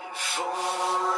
If only